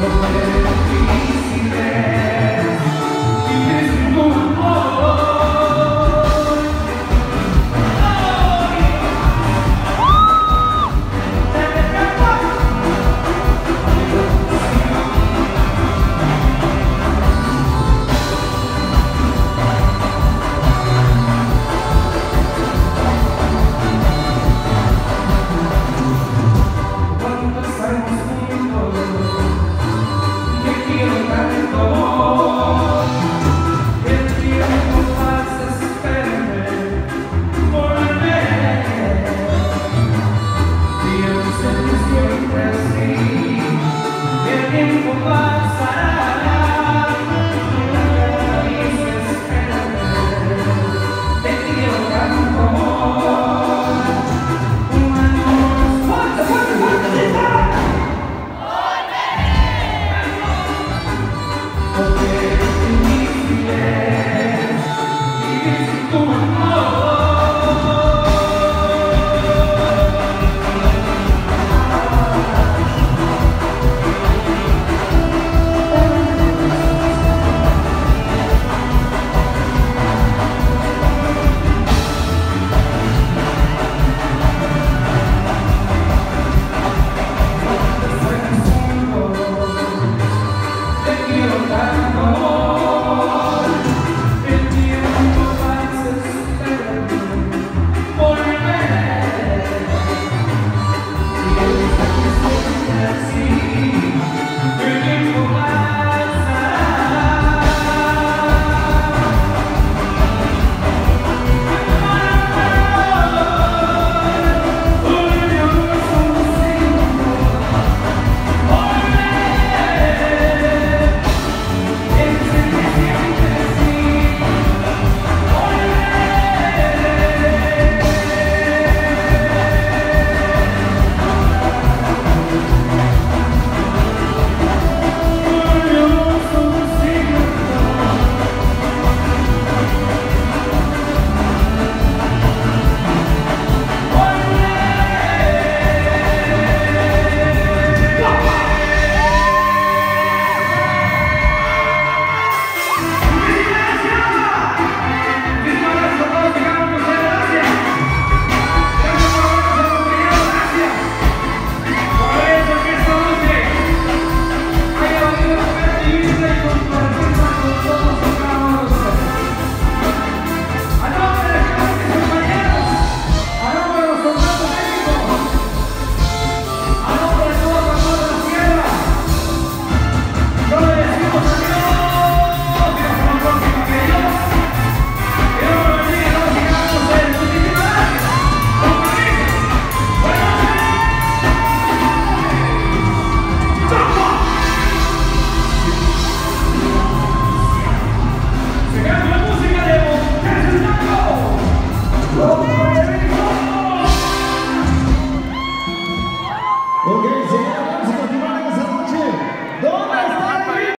poder decirle